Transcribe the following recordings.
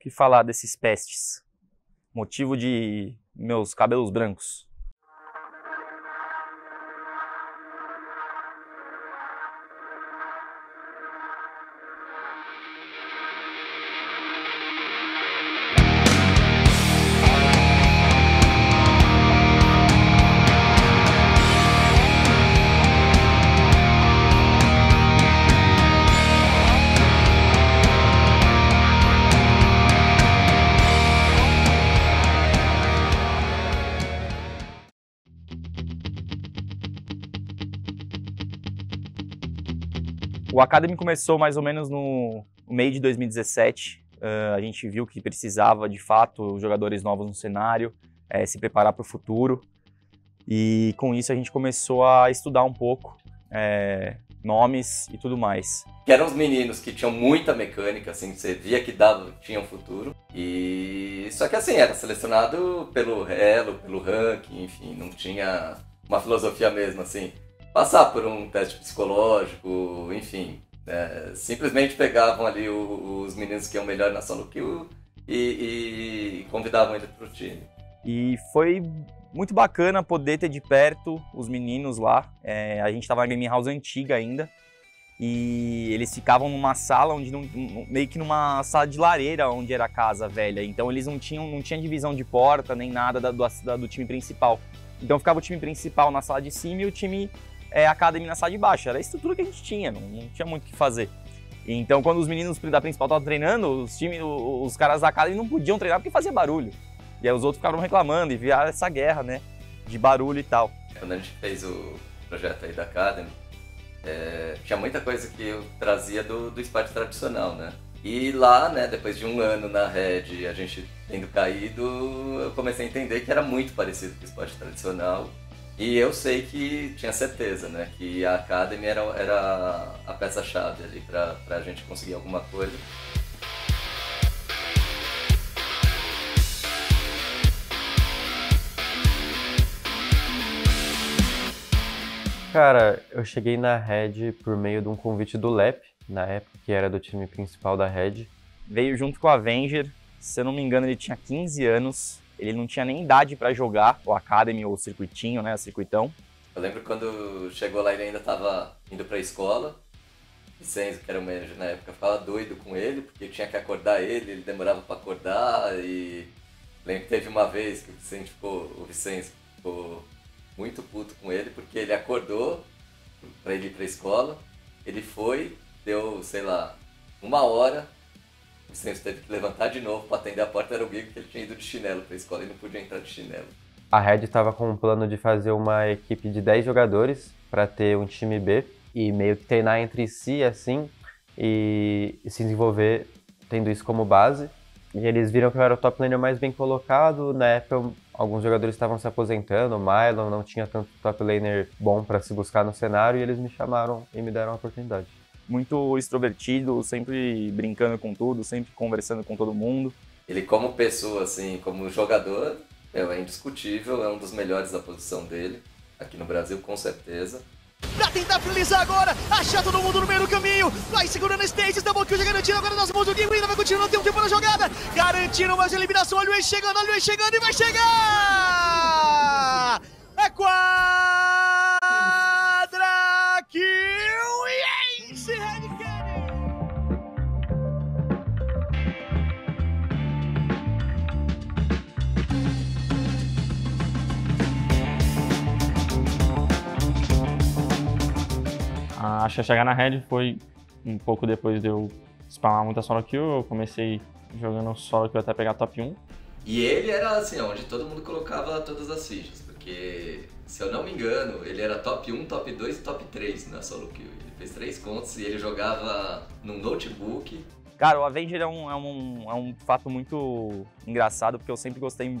que falar desses pestes? Motivo de meus cabelos brancos. Academy começou mais ou menos no meio de 2017. Uh, a gente viu que precisava, de fato, jogadores novos no cenário, é, se preparar para o futuro. E com isso a gente começou a estudar um pouco é, nomes e tudo mais. Que eram os meninos que tinham muita mecânica, assim, você via que dava, tinham futuro. E só que assim, era selecionado pelo elo, pelo ranking, enfim, não tinha uma filosofia mesmo, assim passar por um teste psicológico, enfim. É, simplesmente pegavam ali o, os meninos que iam melhor na solo kill e, e convidavam eles para o time. E foi muito bacana poder ter de perto os meninos lá. É, a gente estava na game house antiga ainda. E eles ficavam numa sala onde não, meio que numa sala de lareira onde era a casa velha. Então eles não tinham não tinha divisão de porta nem nada da, do, da, do time principal. Então ficava o time principal na sala de cima e o time é, academia na sala de baixo. Era a estrutura que a gente tinha, não, não tinha muito o que fazer. Então, quando os meninos da principal estavam treinando, os, time, os caras da academia não podiam treinar porque fazia barulho. E aí os outros ficaram reclamando e via essa guerra, né? De barulho e tal. Quando a gente fez o projeto aí da Academy, é, tinha muita coisa que eu trazia do, do esporte tradicional, né? E lá, né, depois de um ano na Red, a gente tendo caído, eu comecei a entender que era muito parecido com o esporte tradicional e eu sei que, tinha certeza, né, que a Academy era, era a peça-chave ali para a gente conseguir alguma coisa. Cara, eu cheguei na Red por meio de um convite do Lep, na época que era do time principal da Red. Veio junto com o Avenger, se eu não me engano ele tinha 15 anos, ele não tinha nem idade para jogar o Academy ou o circuitinho, né, o circuitão. Eu lembro quando chegou lá ele ainda estava indo para a escola. Vicenzo, que era o manager na época, ficava doido com ele, porque tinha que acordar ele, ele demorava para acordar e lembro que teve uma vez que o Vicente ficou, o Vicenzo ficou muito puto com ele, porque ele acordou para ele ir para a escola, ele foi, deu, sei lá, uma hora, o Vicente teve que levantar de novo para atender a porta, era o Guigo que ele tinha ido de chinelo para a escola e não podia entrar de chinelo. A Red estava com um plano de fazer uma equipe de 10 jogadores para ter um time B e meio que treinar entre si assim e, se desenvolver tendo isso como base. E eles viram que eu era o top laner mais bem colocado. Na época, alguns jogadores estavam se aposentando, o Mylon não tinha tanto top laner bom para se buscar no cenário e eles me chamaram e me deram a oportunidade muito extrovertido, sempre brincando com tudo, sempre conversando com todo mundo. Ele como pessoa, assim, como jogador, é indiscutível, é um dos melhores da posição dele, aqui no Brasil com certeza. Pra tentar finalizar agora, achar todo mundo no meio do caminho, vai segurando a Stasis, double kill já garantido agora nas mãos do Guigo, ainda vai continuar, tem um tempo na jogada, garantindo mais eliminação, olha o chegando, olha o chegando e vai chegar! É quadra A chegar na Red foi um pouco depois de eu spamar muita solo kill, eu comecei jogando solo kill até pegar top 1. E ele era assim, onde todo mundo colocava todas as fichas, porque se eu não me engano, ele era top 1, top 2 e top 3 na solo kill. Ele fez três contos e ele jogava num notebook Cara, o Avenger é um, é, um, é um fato muito engraçado, porque eu sempre gostei,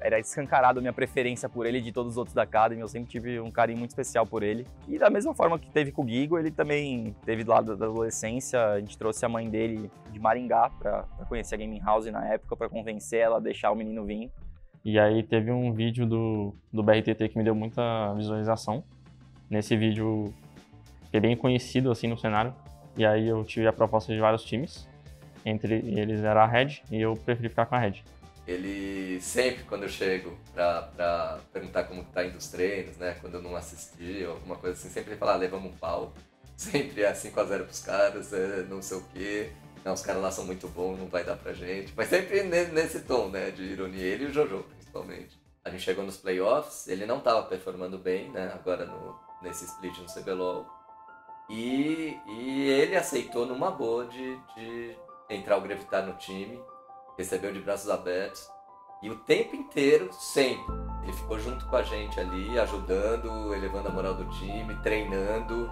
era escancarado a minha preferência por ele de todos os outros da Academy, eu sempre tive um carinho muito especial por ele. E da mesma forma que teve com o Gigo, ele também teve lá da adolescência, a gente trouxe a mãe dele de Maringá pra, pra conhecer a Gaming House na época, para convencer ela a deixar o menino vir. E aí teve um vídeo do, do BRTT que me deu muita visualização. Nesse vídeo fiquei bem conhecido assim no cenário. E aí eu tive a proposta de vários times entre eles era a Red e eu preferi ficar com a Red. Ele sempre, quando eu chego pra, pra perguntar como tá indo os treinos, né? Quando eu não assisti ou alguma coisa assim, sempre ele fala, ah, levamos um pau. Sempre é 5x0 pros caras, é não sei o quê. Não, os caras lá são muito bons, não vai dar pra gente. Mas sempre nesse tom, né? De ironia. Ele e o Jojo, principalmente. A gente chegou nos playoffs, ele não tava performando bem, né? Agora no, nesse split no CBLOL. E, e ele aceitou numa boa de, de entrar o Gravitar no time recebeu de braços abertos. E o tempo inteiro, sempre, ele ficou junto com a gente ali, ajudando, elevando a moral do time, treinando,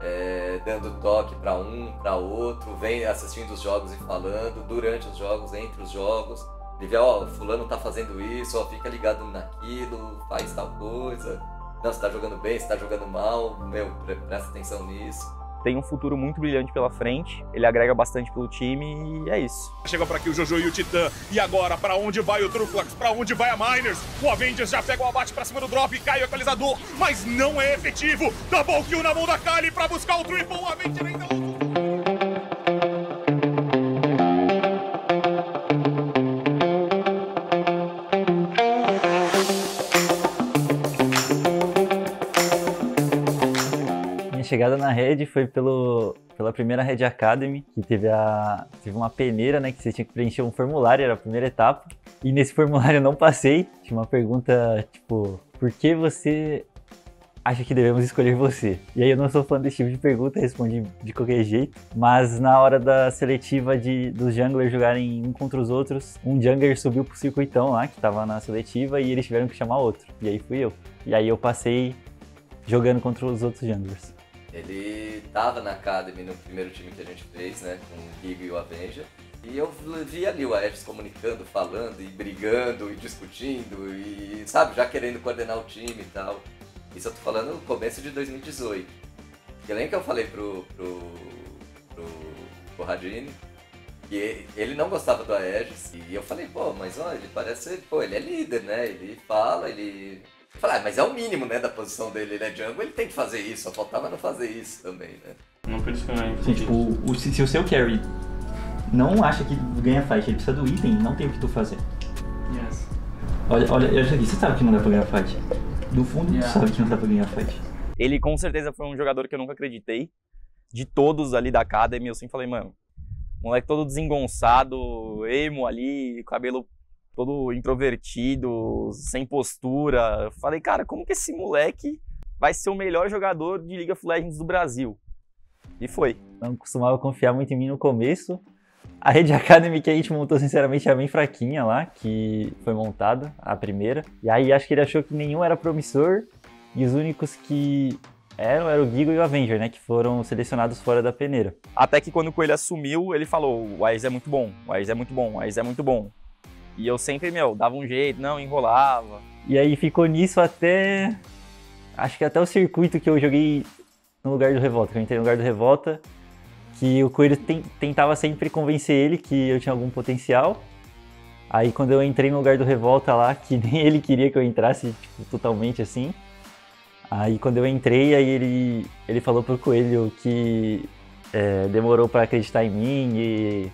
é, dando toque para um, para outro, vem assistindo os jogos e falando, durante os jogos, entre os jogos. Ele vê, ó, oh, fulano tá fazendo isso, ó, fica ligado naquilo, faz tal coisa. Não, você tá jogando bem, você tá jogando mal, meu, presta atenção nisso tem um futuro muito brilhante pela frente. Ele agrega bastante pelo time e é isso. Chegou para aqui o Jojo e o Titã. E agora, para onde vai o Truflax? Para onde vai a Miners? O Avengers já pega o abate para cima do drop e cai o equalizador, mas não é efetivo. Double kill na mão da Kali para buscar o triple. O Avengers ainda chegada na Red foi pelo, pela primeira Red Academy, que teve, a, teve uma peneira, né? Que você tinha que preencher um formulário, era a primeira etapa. E nesse formulário eu não passei. Tinha uma pergunta, tipo, por que você acha que devemos escolher você? E aí eu não sou fã desse tipo de pergunta, respondi de qualquer jeito. Mas na hora da seletiva de, dos junglers jogarem um contra os outros, um jungler subiu pro circuitão lá, que tava na seletiva, e eles tiveram que chamar outro. E aí fui eu. E aí eu passei jogando contra os outros junglers. Ele tava na Academy no primeiro time que a gente fez, né? Com o Gigo e o Avenger. E eu vi ali o Aegis comunicando, falando e brigando e discutindo e, sabe, já querendo coordenar o time e tal. Isso eu tô falando no começo de 2018. E lembra que eu falei pro, pro, pro, pro Radini que ele não gostava do Aegis. E eu falei, pô, mas ó, ele parece, pô, ele é líder, né? Ele fala, ele Falar, ah, mas é o mínimo, né, da posição dele, ele é jungle, ele tem que fazer isso, só faltava não fazer isso também, né? Não por isso que eu não Sim, tipo, o, se, se o seu carry não acha que ganha fight, ele precisa do item, não tem o que tu fazer. Yes. Olha, olha, eu já disse, você sabe que não dá pra ganhar fight. Do fundo, yeah. tu sabe que não dá pra ganhar fight. Ele com certeza foi um jogador que eu nunca acreditei. De todos ali da Academy, eu sempre falei, mano, moleque todo desengonçado, emo ali, cabelo todo introvertido, sem postura. Falei, cara, como que esse moleque vai ser o melhor jogador de League of Legends do Brasil? E foi. Não costumava confiar muito em mim no começo. A Rede Academy que a gente montou, sinceramente, era bem fraquinha lá, que foi montada, a primeira. E aí acho que ele achou que nenhum era promissor. E os únicos que eram era o Gigo e o Avenger, né? Que foram selecionados fora da peneira. Até que quando o Coelho assumiu, ele falou: o Aiz é muito bom, o Aiz é muito bom, o Aiz é muito bom. E eu sempre, meu, dava um jeito, não, enrolava. E aí ficou nisso até. Acho que até o circuito que eu joguei no lugar do Revolta, que eu entrei no lugar do Revolta, que o Coelho tem, tentava sempre convencer ele que eu tinha algum potencial. Aí quando eu entrei no lugar do Revolta lá, que nem ele queria que eu entrasse tipo, totalmente assim. Aí quando eu entrei, aí ele, ele falou pro Coelho que é, demorou para acreditar em mim e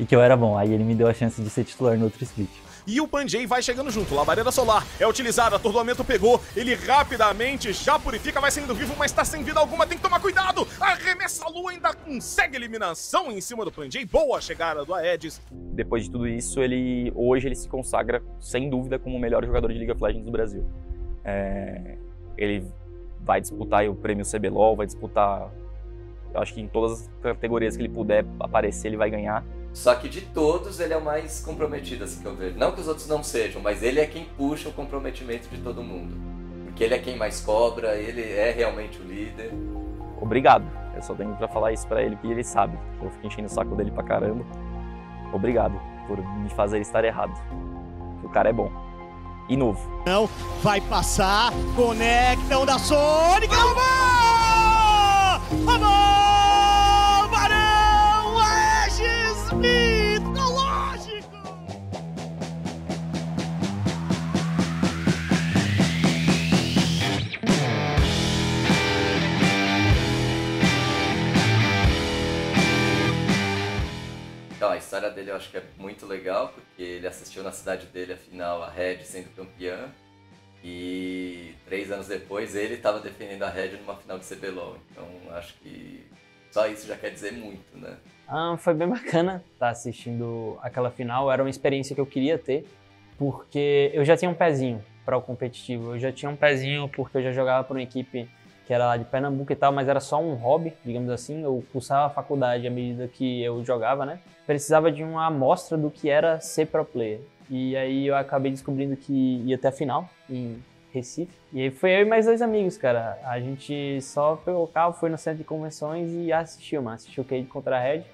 e que eu era bom. Aí ele me deu a chance de ser titular no outro split. E o Panjay vai chegando junto. Labareda solar é utilizado, atordoamento pegou. Ele rapidamente já purifica, vai saindo vivo, mas tá sem vida alguma. Tem que tomar cuidado. Arremessa a lua, ainda consegue eliminação em cima do Panjay. Boa chegada do Aedes. Depois de tudo isso, ele hoje ele se consagra, sem dúvida, como o melhor jogador de League of Legends do Brasil. É... Ele vai disputar o prêmio CBLOL, vai disputar. Eu acho que em todas as categorias que ele puder aparecer, ele vai ganhar. Só que de todos ele é o mais comprometido, assim que eu vejo. Não que os outros não sejam, mas ele é quem puxa o comprometimento de todo mundo. Porque ele é quem mais cobra, ele é realmente o líder. Obrigado. Eu só tenho pra falar isso pra ele, porque ele sabe. Eu fico enchendo o saco dele pra caramba. Obrigado por me fazer estar errado. O cara é bom. E novo. Não, vai passar. Conectam da Sônica. Vamos! Vamos! História dele eu acho que é muito legal, porque ele assistiu na cidade dele a final, a Red sendo campeã. E três anos depois ele estava defendendo a Red numa final de CBLOL. Então acho que só isso já quer dizer muito, né? Ah, foi bem bacana estar tá assistindo aquela final. Era uma experiência que eu queria ter, porque eu já tinha um pezinho para o competitivo. Eu já tinha um pezinho porque eu já jogava para uma equipe que era lá de Pernambuco e tal, mas era só um hobby, digamos assim. Eu cursava a faculdade à medida que eu jogava, né? Precisava de uma amostra do que era ser pro player. E aí eu acabei descobrindo que ia até a final em Recife. E aí foi eu e mais dois amigos, cara. A gente só pegou o carro, foi no centro de convenções e assistiu, mano. Assistiu o Cade contra a Red.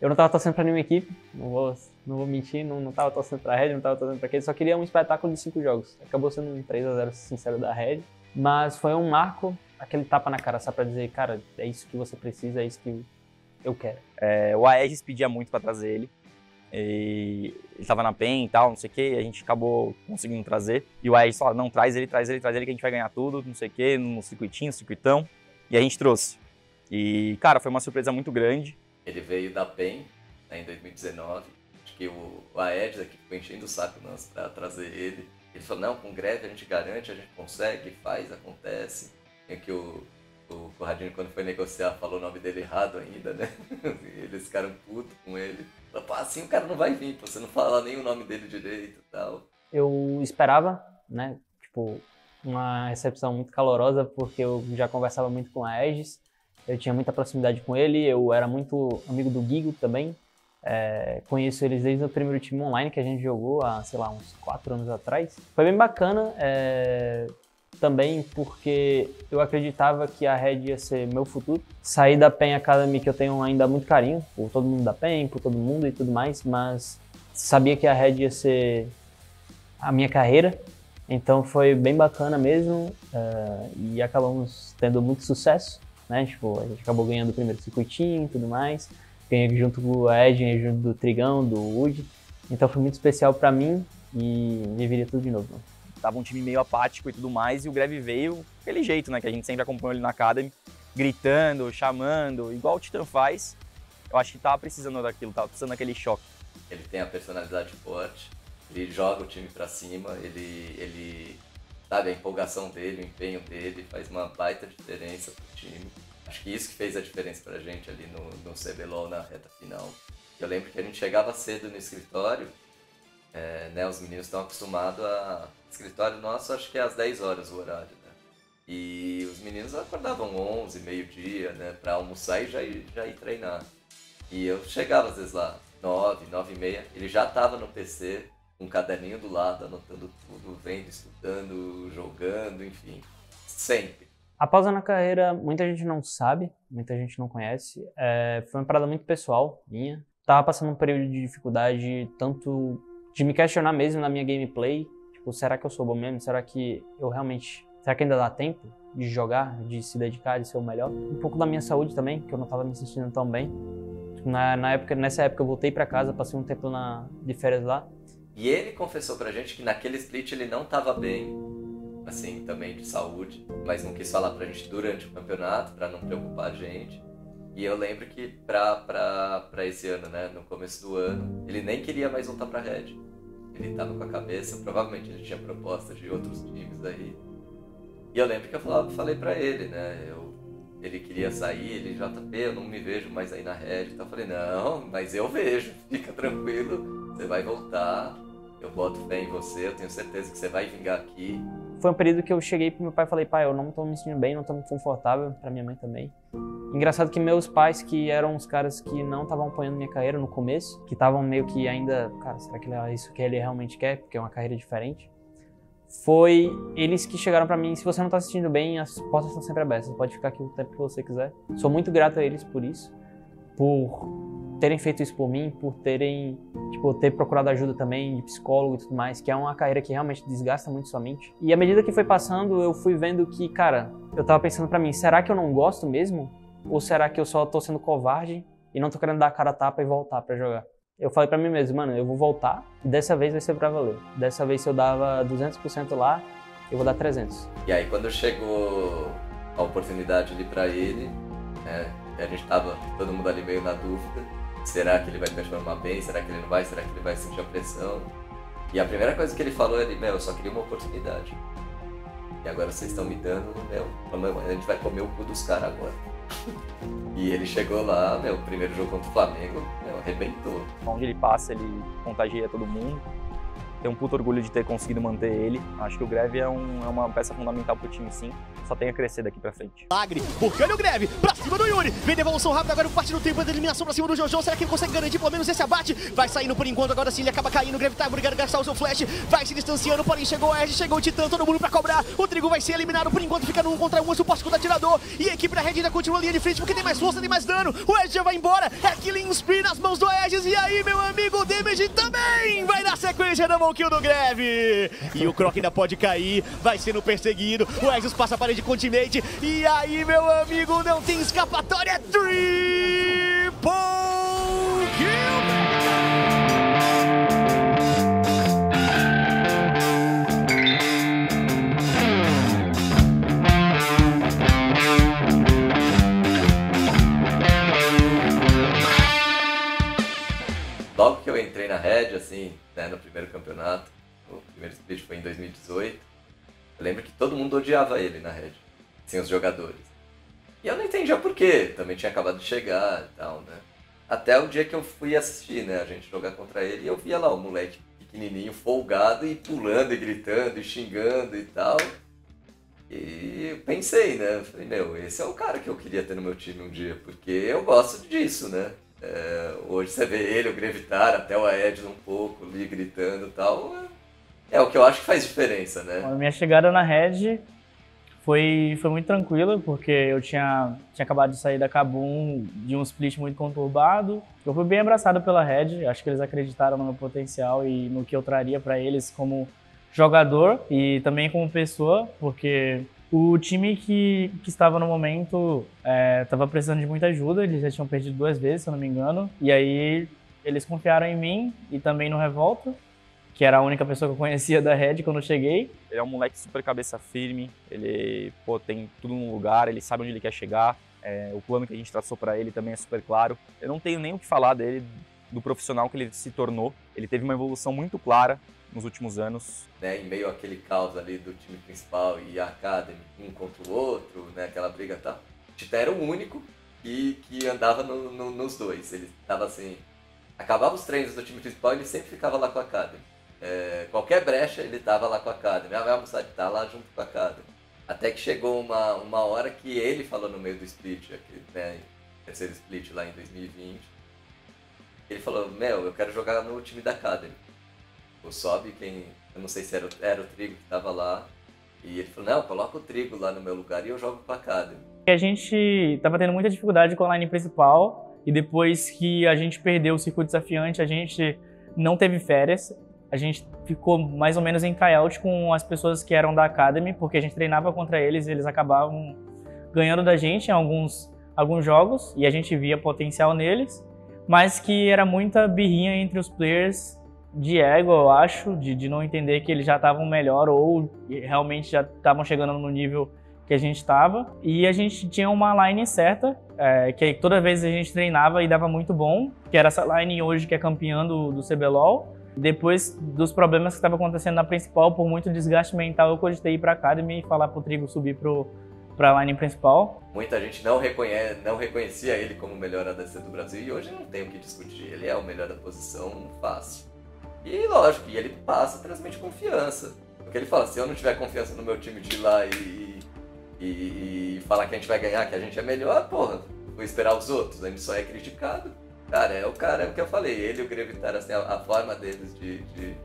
Eu não tava torcendo pra nenhuma equipe, não vou, não vou mentir, não, não tava torcendo pra Red, não tava torcendo pra Cade, só queria um espetáculo de cinco jogos. Acabou sendo um 3x0 sincero da Red, mas foi um marco, aquele tapa na cara, só pra dizer, cara, é isso que você precisa, é isso que eu quero. É, o Aegis pedia muito pra trazer ele, e ele tava na PEN e tal, não sei o que, a gente acabou conseguindo trazer. E o Aegis falou, não, traz ele, traz ele, traz ele, que a gente vai ganhar tudo, não sei o que, no circuitinho, no circuitão. E a gente trouxe. E, cara, foi uma surpresa muito grande. Ele veio da PEN né, em 2019. Acho que o, o Aedes aqui ficou enchendo o saco nós para trazer ele. Ele falou, não, com greve a gente garante, a gente consegue, faz, acontece. E que o, o Corradinho, quando foi negociar, falou o nome dele errado ainda, né? Eles ficaram putos com ele. Assim o cara não vai vir, você não fala nem o nome dele direito e tal. Eu esperava, né, tipo, uma recepção muito calorosa, porque eu já conversava muito com a Aegis eu tinha muita proximidade com ele, eu era muito amigo do Gigo também. É, conheço eles desde o primeiro time online que a gente jogou há, sei lá, uns quatro anos atrás. Foi bem bacana, é, também porque eu acreditava que a Red ia ser meu futuro. Saí da PEN Academy, que eu tenho ainda muito carinho, por todo mundo da PEN, por todo mundo e tudo mais, mas sabia que a Red ia ser a minha carreira. Então foi bem bacana mesmo é, e acabamos tendo muito sucesso né? Tipo, a gente acabou ganhando o primeiro circuitinho e tudo mais. Ganhei junto com o Ed, junto do Trigão, do Wood. Então foi muito especial para mim e deveria tudo de novo. Tava um time meio apático e tudo mais, e o Greve veio aquele jeito, né? Que a gente sempre acompanhou ele na Academy, gritando, chamando, igual o Titan faz. Eu acho que tava precisando daquilo, tava precisando daquele choque. Ele tem a personalidade forte, ele joga o time para cima, ele, ele sabe, a empolgação dele, o empenho dele faz uma baita diferença pro time. Acho que isso que fez a diferença pra gente ali no, no CBLOL na reta final. Eu lembro que a gente chegava cedo no escritório, é, né, os meninos estão acostumados a... Escritório nosso acho que é às 10 horas o horário, né? E os meninos acordavam 11, meio-dia, né, pra almoçar e já ir, já ir treinar. E eu chegava às vezes lá, 9, 9 e meia, ele já tava no PC, um caderninho do lado, anotando tudo, vendo, estudando, jogando, enfim. Sempre. A pausa na carreira, muita gente não sabe, muita gente não conhece. É, foi uma parada muito pessoal minha. Tava passando um período de dificuldade, tanto de me questionar mesmo na minha gameplay. Tipo, será que eu sou bom mesmo? Será que eu realmente. Será que ainda dá tempo de jogar, de se dedicar, de ser o melhor? Um pouco da minha saúde também, que eu não tava me sentindo tão bem. Na, na época, nessa época eu voltei para casa, passei um tempo na, de férias lá. E ele confessou pra gente que naquele split ele não tava bem, assim, também de saúde, mas não quis falar pra gente durante o campeonato, pra não preocupar a gente. E eu lembro que pra, pra, pra esse ano, né, no começo do ano, ele nem queria mais voltar pra Red. Ele tava com a cabeça, provavelmente ele tinha propostas de outros times aí. E eu lembro que eu falava, falei pra ele, né, eu, ele queria sair, ele, JP, eu não me vejo mais aí na Red. Então eu falei, não, mas eu vejo, fica tranquilo, você vai voltar, eu boto fé em você, eu tenho certeza que você vai vingar aqui. Foi um período que eu cheguei pro meu pai e falei, pai, eu não tô me sentindo bem, não tô confortável, pra minha mãe também. Engraçado que meus pais, que eram os caras que não estavam apoiando minha carreira no começo, que estavam meio que ainda, cara, será que é isso que ele realmente quer? Porque é uma carreira diferente. Foi eles que chegaram para mim, se você não tá assistindo bem, as portas estão sempre abertas, você pode ficar aqui o tempo que você quiser. Sou muito grato a eles por isso, por terem feito isso por mim, por terem, tipo, ter procurado ajuda também de psicólogo e tudo mais, que é uma carreira que realmente desgasta muito sua mente. E à medida que foi passando, eu fui vendo que, cara, eu tava pensando para mim, será que eu não gosto mesmo? Ou será que eu só tô sendo covarde e não tô querendo dar a cara a tapa e voltar para jogar? Eu falei para mim mesmo, mano, eu vou voltar e dessa vez vai ser pra valer. Dessa vez se eu dava 200% lá, eu vou dar 300. E aí quando chegou a oportunidade ali para ele, né, a gente tava todo mundo ali meio na dúvida, Será que ele vai performar bem? Será que ele não vai? Será que ele vai sentir a pressão? E a primeira coisa que ele falou, ele, meu, eu só queria uma oportunidade. E agora vocês estão me dando, meu, a gente vai comer o cu dos caras agora. e ele chegou lá, meu, primeiro jogo contra o Flamengo, meu, arrebentou. Onde ele passa, ele contagia todo mundo. Tenho um puto orgulho de ter conseguido manter ele. Acho que o Greve é, um, é uma peça fundamental pro time, sim. Só tem a crescer daqui pra frente. Porque olha o Greve, pra cima do Yuri. Vem devolução rápida agora, parte do tempo de eliminação pra cima do Jojo. Será que ele consegue garantir pelo menos esse abate? Vai saindo por enquanto, agora sim ele acaba caindo. O Greve tá obrigado a gastar o seu flash. Vai se distanciando, porém chegou o Edge, chegou o Titã, todo mundo pra cobrar. O Trigo vai ser eliminado por enquanto, fica no 1 contra 1. Suposto contra atirador. E a equipe da Red ainda continua a linha de frente porque tem mais força, tem mais dano. O Edge já vai embora. É Killing Spree nas mãos do Edge. E aí, meu amigo, o Damage também vai dar sequência da mão kill do Greve. E o Croc ainda pode cair, vai sendo perseguido. O Exos passa a parede com o teammate. E aí, meu amigo, não tem escapatória. Triple Red, assim, né, no primeiro campeonato, o primeiro split foi em 2018, eu lembro que todo mundo odiava ele na Red, assim, os jogadores. E eu não entendia por quê, também tinha acabado de chegar e tal, né. Até o dia que eu fui assistir, né, a gente jogar contra ele, e eu via lá o moleque pequenininho, folgado, e pulando, e gritando, e xingando e tal. E pensei, né, falei, meu, esse é o cara que eu queria ter no meu time um dia, porque eu gosto disso, né. É, hoje você vê ele, o Grevitar, até o Aedes um pouco ali gritando e tal. É o que eu acho que faz diferença, né? A minha chegada na Red foi, foi muito tranquila, porque eu tinha, tinha acabado de sair da Kabum de um split muito conturbado. Eu fui bem abraçado pela Red, acho que eles acreditaram no meu potencial e no que eu traria para eles como jogador e também como pessoa, porque o time que, que estava no momento estava precisando de muita ajuda, eles já tinham perdido duas vezes, se eu não me engano, e aí eles confiaram em mim e também no Revolta, que era a única pessoa que eu conhecia da Red quando eu cheguei. Ele é um moleque super cabeça firme, ele pô, tem tudo no lugar, ele sabe onde ele quer chegar, é, o plano que a gente traçou para ele também é super claro. Eu não tenho nem o que falar dele, do profissional que ele se tornou. Ele teve uma evolução muito clara nos últimos anos. Né, em meio àquele caos ali do time principal e a Academy, um contra o outro, né, aquela briga e tal. Tita era o único que, que andava no, no, nos dois. Ele estava assim. Acabava os treinos do time principal ele sempre ficava lá com a Academy. É, qualquer brecha ele estava lá com a Academy. Ah, vai almoçar, tá lá junto com a Academy. Até que chegou uma, uma hora que ele falou no meio do split, né, terceiro split lá em 2020. Ele falou: Meu, eu quero jogar no time da Academy o Sobe, quem. Eu não sei se era, era o Trigo que tava lá. E ele falou, não, coloca o Trigo lá no meu lugar e eu jogo pra. E a gente tava tendo muita dificuldade com a line principal e depois que a gente perdeu o circuito desafiante, a gente não teve férias. A gente ficou mais ou menos em tryout com as pessoas que eram da Academy, porque a gente treinava contra eles e eles acabavam ganhando da gente em alguns, alguns jogos e a gente via potencial neles, mas que era muita birrinha entre os players de ego, eu acho, de, de não entender que eles já estavam melhor ou realmente já estavam chegando no nível que a gente estava. E a gente tinha uma line certa, é, que toda vez a gente treinava e dava muito bom, que era essa line hoje que é campeã do, do CBLOL. Depois dos problemas que estavam acontecendo na principal, por muito desgaste mental, eu cogitei ir pra Academy e falar pro Trigo subir pro, pra line principal. Muita gente não, reconhece, não reconhecia ele como o melhor ADC do Brasil e hoje não tem o que discutir. Ele é o melhor da posição fácil. E lógico, e ele passa, transmite confiança. Porque ele fala, se eu não tiver confiança no meu time de ir lá e, e, e falar que a gente vai ganhar, que a gente é melhor, porra, vou esperar os outros, a gente só é criticado. Cara, é o cara, é o que eu falei, ele e o Grevitar, assim, a, a forma deles de, de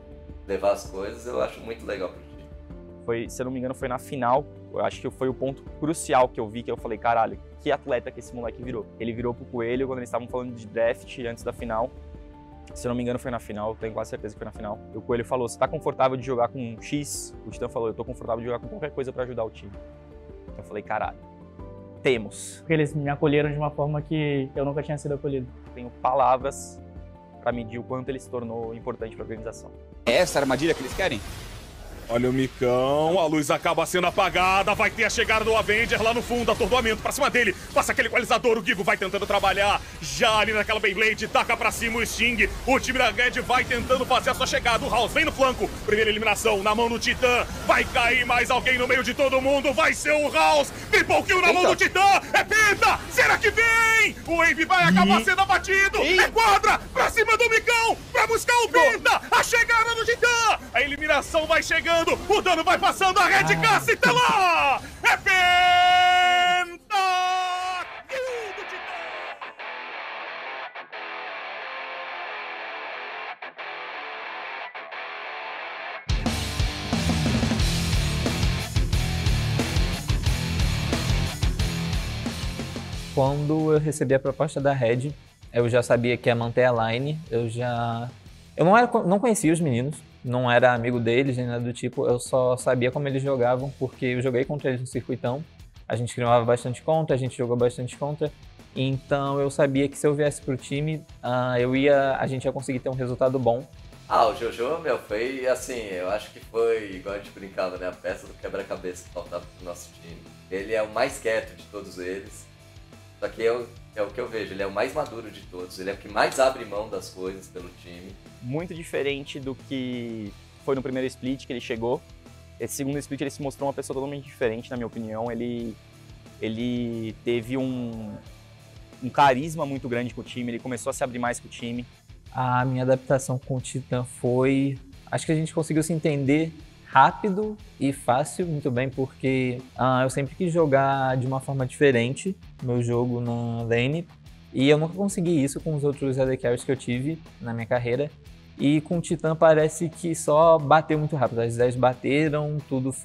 levar as coisas, eu acho muito legal pro time. Foi, se eu não me engano, foi na final. Eu acho que foi o ponto crucial que eu vi, que eu falei, caralho, que atleta que esse moleque virou. Ele virou pro Coelho quando eles estavam falando de draft antes da final. Se eu não me engano, foi na final, tenho quase certeza que foi na final. E o Coelho falou: você tá confortável de jogar com um X? O Titã falou: eu tô confortável de jogar com qualquer coisa pra ajudar o time. Então eu falei: caralho, temos. Porque eles me acolheram de uma forma que eu nunca tinha sido acolhido. Tenho palavras pra medir o quanto ele se tornou importante pra organização. É essa a armadilha que eles querem? Olha o micão, a luz acaba sendo apagada, vai ter a chegada do Avenger lá no fundo, atordoamento pra cima dele, passa aquele equalizador, o Gigo vai tentando trabalhar, já ali naquela Beyblade, taca pra cima o Sting, o time da Red vai tentando fazer a sua chegada, o House vem no flanco, primeira eliminação na mão do Titã, vai cair mais alguém no meio de todo mundo, vai ser o House, triple kill na mão do Titã, é penta, será que vem? O Wave vai acabar sendo abatido, é quadra, pra cima do micão, pra buscar o penta, a chegada do Titã, a eliminação vai chegando, o dano vai passando, a Red Cassa tá lá! É penta! Quando eu recebi a proposta da Red, eu já sabia que ia manter a line, eu já... Eu não, era, não conhecia os meninos, não era amigo deles, nem nada do tipo, eu só sabia como eles jogavam, porque eu joguei contra eles no circuitão, a gente criava bastante contra, a gente jogou bastante contra, então eu sabia que se eu viesse pro time, ah, eu ia, a gente ia conseguir ter um resultado bom. Ah, o Jojo, meu, foi assim, eu acho que foi, igual a gente brincava, né? A peça do quebra-cabeça que faltava pro nosso time. Ele é o mais quieto de todos eles. Só que eu, é o que eu vejo, ele é o mais maduro de todos, ele é o que mais abre mão das coisas pelo time. Muito diferente do que foi no primeiro split que ele chegou. Esse segundo split ele se mostrou uma pessoa totalmente diferente, na minha opinião. Ele, ele teve um, um carisma muito grande com o time, ele começou a se abrir mais com o time. A minha adaptação com o Titan foi. Acho que a gente conseguiu se entender rápido e fácil, muito bem, porque ah, eu sempre quis jogar de uma forma diferente meu jogo na lane e eu nunca consegui isso com os outros AD Carries que eu tive na minha carreira. E com o Titã parece que só bateu muito rápido. As ideias bateram, tudo,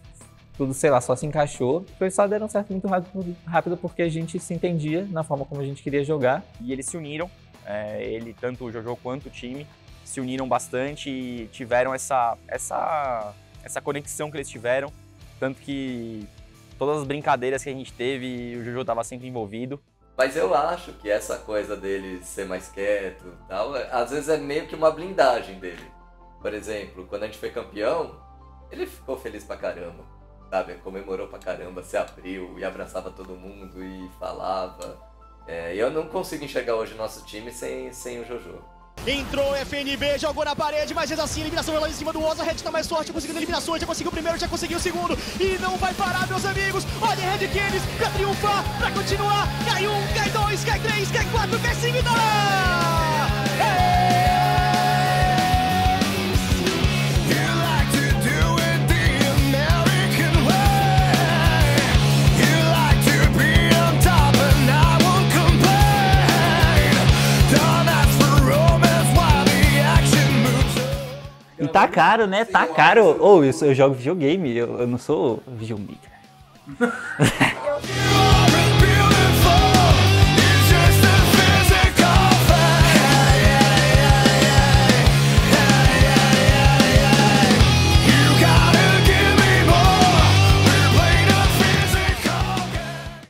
tudo sei lá, só se encaixou. Foi só deram certo muito rápido, rápido porque a gente se entendia na forma como a gente queria jogar. E eles se uniram, é, ele, tanto o Jojo quanto o time, se uniram bastante e tiveram essa, essa, essa conexão que eles tiveram. Tanto que todas as brincadeiras que a gente teve, o Jojo estava sempre envolvido. Mas eu acho que essa coisa dele ser mais quieto e tal, às vezes é meio que uma blindagem dele. Por exemplo, quando a gente foi campeão, ele ficou feliz pra caramba, sabe? Comemorou pra caramba, se abriu e abraçava todo mundo e falava. É, eu não consigo enxergar hoje o nosso time sem, sem o Jojo. Entrou FNB, jogou na parede, mas ainda assim, eliminação lá em cima do Oza. Red tá mais forte, conseguindo eliminações. Já conseguiu o primeiro, já conseguiu o segundo. E não vai parar, meus amigos. Olha Red Keynes pra triunfar, pra continuar. Cai um, cai dois, cai três, cai quatro, cai cinco e tá tá caro, né? Tá caro. Ou eu, sou- eu jogo videogame, eu, eu não sou videomaker.